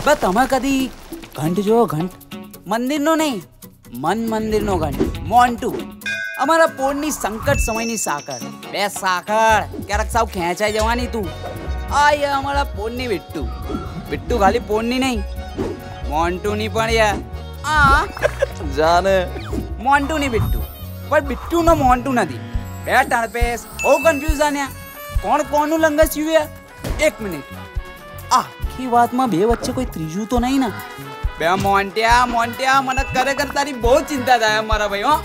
બસ તમે કદી ઘંટ જોવો ઘંટ મંદિરનો નહીં મન મંદિરનો ઘંટ મોન્ટુ અમારા પોળની સંકટ સમયની સાકર બે સાકર ક્યારેક સાવ ખેંચાઈ જવાની તું આ એ અમારા પોળની વિટ્ટુ વિટ્ટુ ખાલી પોળની નહીં મોન્ટુની પણ યાર આ જાને મોન્ટુની બિટ્ટુ પણ બિટ્ટુનો મોન્ટુ નથી બે ટણપેસ બહુ કન્ફ્યુઝન યા કોણ કોનું લંગસ્યું યાર એક મિનિટ આખી વાતમાં બે વચ્ચે કોઈ ત્રીજું તો નહીં ને. બે મોન્ટ્યા મોન્ટ્યા મને ખરેખર તારી બહુ ચિંતા થાય મારા ભાઈ, હો.